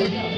Estamos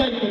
চাইতে